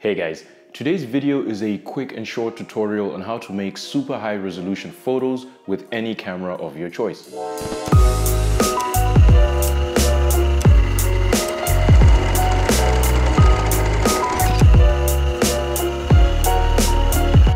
Hey guys, today's video is a quick and short tutorial on how to make super high resolution photos with any camera of your choice.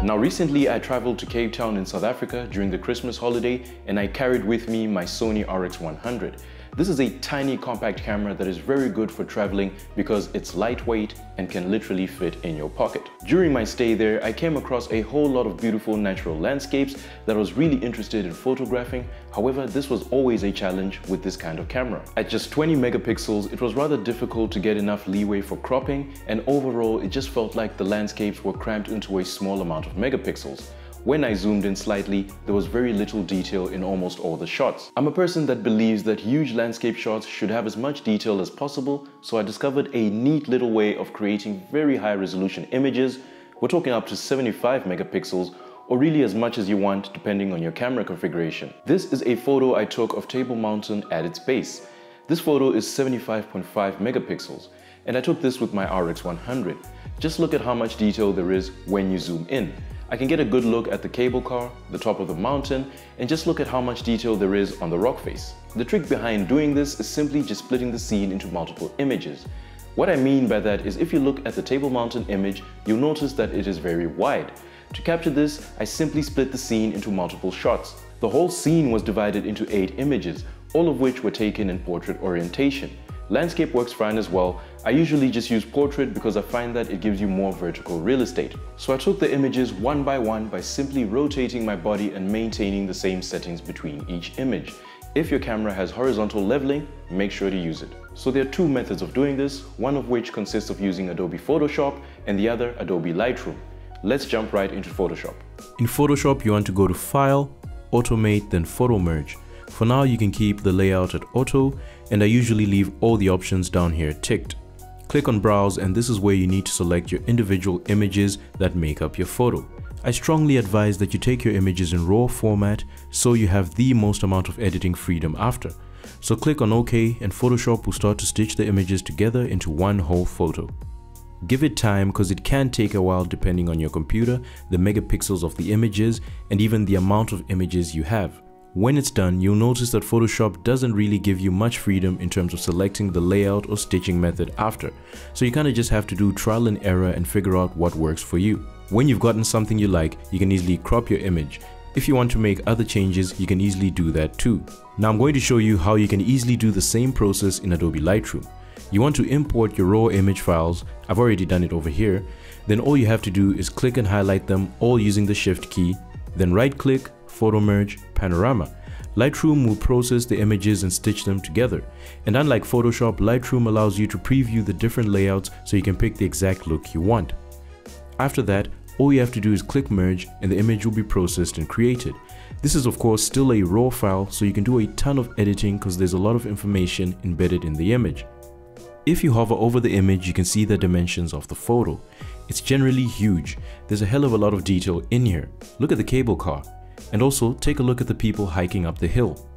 Now recently I traveled to Cape Town in South Africa during the Christmas holiday and I carried with me my Sony RX100. This is a tiny compact camera that is very good for traveling because it's lightweight and can literally fit in your pocket. During my stay there, I came across a whole lot of beautiful natural landscapes that I was really interested in photographing. However, this was always a challenge with this kind of camera. At just 20 megapixels, it was rather difficult to get enough leeway for cropping and overall it just felt like the landscapes were cramped into a small amount of megapixels. When I zoomed in slightly, there was very little detail in almost all the shots. I'm a person that believes that huge landscape shots should have as much detail as possible, so I discovered a neat little way of creating very high resolution images. We're talking up to 75 megapixels or really as much as you want depending on your camera configuration. This is a photo I took of Table Mountain at its base. This photo is 75.5 megapixels and I took this with my RX 100. Just look at how much detail there is when you zoom in. I can get a good look at the cable car, the top of the mountain, and just look at how much detail there is on the rock face. The trick behind doing this is simply just splitting the scene into multiple images. What I mean by that is if you look at the Table Mountain image, you'll notice that it is very wide. To capture this, I simply split the scene into multiple shots. The whole scene was divided into 8 images, all of which were taken in portrait orientation. Landscape works fine as well. I usually just use portrait because I find that it gives you more vertical real estate. So I took the images one by one by simply rotating my body and maintaining the same settings between each image. If your camera has horizontal leveling, make sure to use it. So there are two methods of doing this, one of which consists of using Adobe Photoshop and the other Adobe Lightroom. Let's jump right into Photoshop. In Photoshop, you want to go to File, Automate, then Photomerge. For now, you can keep the layout at Auto, and I usually leave all the options down here ticked. Click on Browse and this is where you need to select your individual images that make up your photo. I strongly advise that you take your images in RAW format so you have the most amount of editing freedom after. So click on OK and Photoshop will start to stitch the images together into one whole photo. Give it time because it can take a while depending on your computer, the megapixels of the images, and even the amount of images you have. When it's done, you'll notice that Photoshop doesn't really give you much freedom in terms of selecting the layout or stitching method after, so you kind of just have to do trial and error and figure out what works for you. When you've gotten something you like, you can easily crop your image. If you want to make other changes, you can easily do that too. Now I'm going to show you how you can easily do the same process in Adobe Lightroom. You want to import your raw image files, I've already done it over here, then all you have to do is click and highlight them all using the shift key, then right click, photo merge, panorama. Lightroom will process the images and stitch them together. And unlike Photoshop, Lightroom allows you to preview the different layouts so you can pick the exact look you want. After that, all you have to do is click merge and the image will be processed and created. This is of course still a raw file so you can do a ton of editing because there's a lot of information embedded in the image. If you hover over the image, you can see the dimensions of the photo. It's generally huge. There's a hell of a lot of detail in here. Look at the cable car. And also take a look at the people hiking up the hill.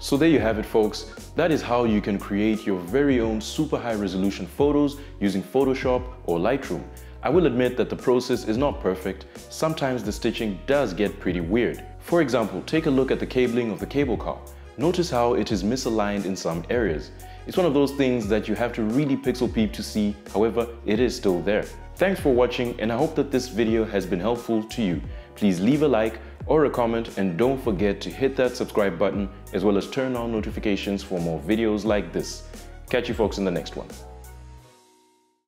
So there you have it folks, that is how you can create your very own super high resolution photos using Photoshop or Lightroom. I will admit that the process is not perfect, sometimes the stitching does get pretty weird. For example, take a look at the cabling of the cable car. Notice how it is misaligned in some areas. It's one of those things that you have to really pixel peep to see, however, it is still there. Thanks for watching and I hope that this video has been helpful to you. Please leave a like or a comment and don't forget to hit that subscribe button as well as turn on notifications for more videos like this. Catch you folks in the next one.